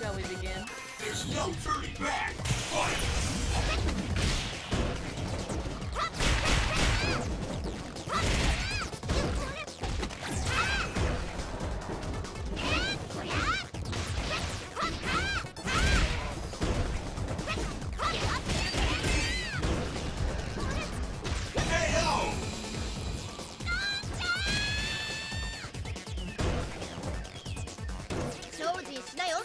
Shall we begin? There's no turning back! だよ。